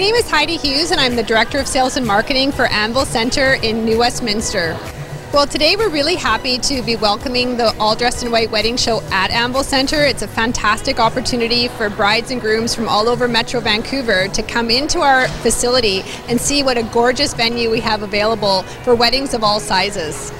name is Heidi Hughes, and I'm the Director of Sales and Marketing for Anvil Centre in New Westminster. Well, today we're really happy to be welcoming the All Dressed in White Wedding Show at Anvil Centre. It's a fantastic opportunity for brides and grooms from all over Metro Vancouver to come into our facility and see what a gorgeous venue we have available for weddings of all sizes.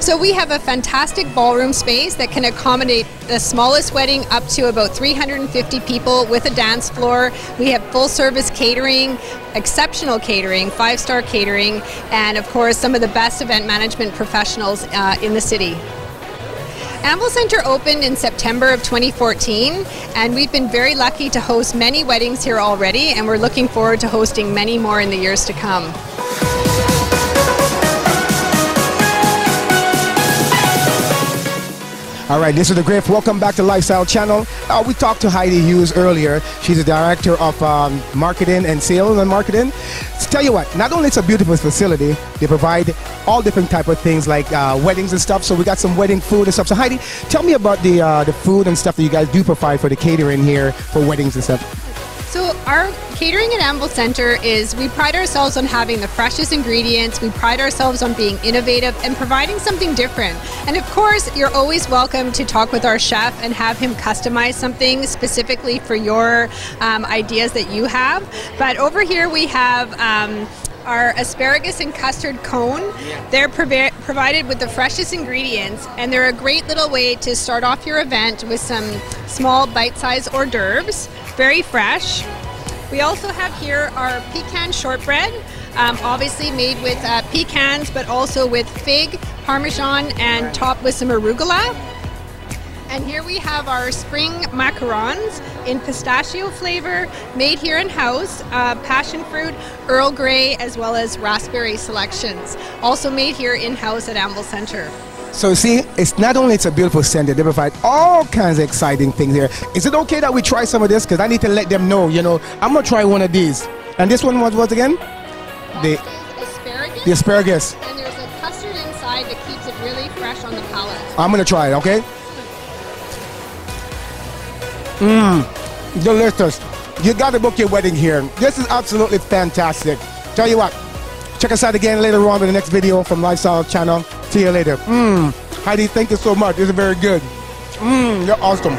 So we have a fantastic ballroom space that can accommodate the smallest wedding up to about 350 people with a dance floor. We have full service catering, exceptional catering, five star catering, and of course some of the best event management professionals uh, in the city. Anvil Centre opened in September of 2014, and we've been very lucky to host many weddings here already, and we're looking forward to hosting many more in the years to come. All right, this is the Griff. Welcome back to Lifestyle Channel. Uh, we talked to Heidi Hughes earlier. She's the director of um, marketing and sales and marketing. So tell you what, not only it's a beautiful facility, they provide all different type of things like uh, weddings and stuff. So we got some wedding food and stuff. So Heidi, tell me about the uh, the food and stuff that you guys do provide for the catering here for weddings and stuff. So our catering at Anvil Centre is we pride ourselves on having the freshest ingredients. We pride ourselves on being innovative and providing something different. And of course, you're always welcome to talk with our chef and have him customize something specifically for your um, ideas that you have. But over here we have. Um, our asparagus and custard cone. They're provi- provided with the freshest ingredients, and they're a great little way to start off your event with some small bite-sized hors d'oeuvres very fresh. We also have here our pecan shortbread, um, obviously made with uh, pecans, but also with fig, parmesan, and topped with some arugula. And here we have our spring macarons in pistachio flavor, made here in house, uh, passion fruit, Earl Grey, as well as raspberry selections, also made here in house at Anvil Centre. So see, it's not only it's a beautiful center, they provide all kinds of exciting things here. Is it okay that we try some of this? Because I need to let them know, you know, I'm gonna try one of these. And this one was what again? The asparagus. The asparagus. And there's a custard inside that keeps it really fresh on the palate. I'm gonna try it, okay? Mmm, delicious. You gotta book your wedding here. This is absolutely fantastic. Tell you what, check us out again later on in the next video from Lifestyle Channel. See you later. Mmm. Heidi, thank you so much. This is very good. Mmm, you're awesome.